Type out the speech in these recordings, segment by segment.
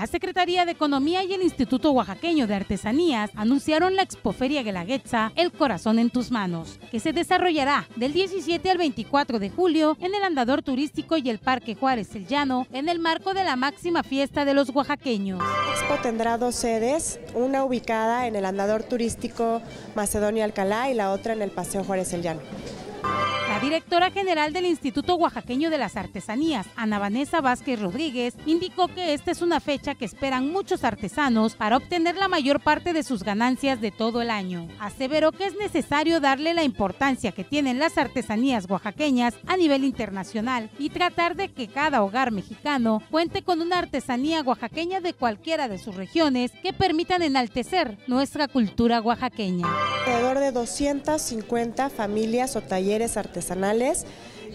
La Secretaría de Economía y el Instituto Oaxaqueño de Artesanías anunciaron la Expoferia Guelaguetza El Corazón en tus Manos, que se desarrollará del 17 al 24 de julio en el Andador Turístico y el Parque Juárez El Llano, en el marco de la máxima fiesta de los oaxaqueños. Expo tendrá dos sedes, una ubicada en el Andador Turístico Macedonia Alcalá y la otra en el Paseo Juárez El Llano. Directora general del Instituto Oaxaqueño de las Artesanías, Ana Vanessa Vázquez Rodríguez, indicó que esta es una fecha que esperan muchos artesanos para obtener la mayor parte de sus ganancias de todo el año. Aseveró que es necesario darle la importancia que tienen las artesanías oaxaqueñas a nivel internacional y tratar de que cada hogar mexicano cuente con una artesanía oaxaqueña de cualquiera de sus regiones que permitan enaltecer nuestra cultura oaxaqueña. Alrededor de 250 familias o talleres artesanales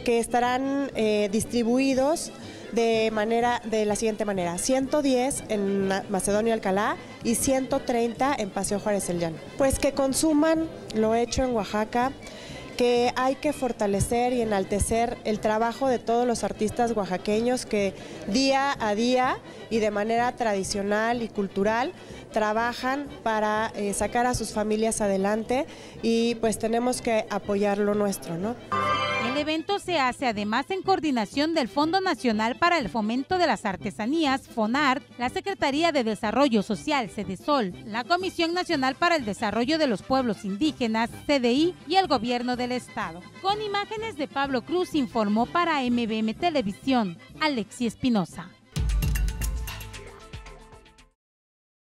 que estarán eh, distribuidos de manera de la siguiente manera: 110 en Macedonia Alcalá y 130 en Paseo Juárez El Llano. Pues que consuman lo hecho en Oaxaca que hay que fortalecer y enaltecer el trabajo de todos los artistas oaxaqueños que día a día y de manera tradicional y cultural trabajan para eh, sacar a sus familias adelante y pues tenemos que apoyar lo nuestro, ¿no? El evento se hace además en coordinación del Fondo Nacional para el Fomento de las Artesanías, FONART, la Secretaría de Desarrollo Social, CEDESOL, la Comisión Nacional para el Desarrollo de los Pueblos Indígenas, CDI, y el Gobierno del Estado. Con imágenes de Pablo Cruz informó para MBM Televisión, Alexi Espinosa.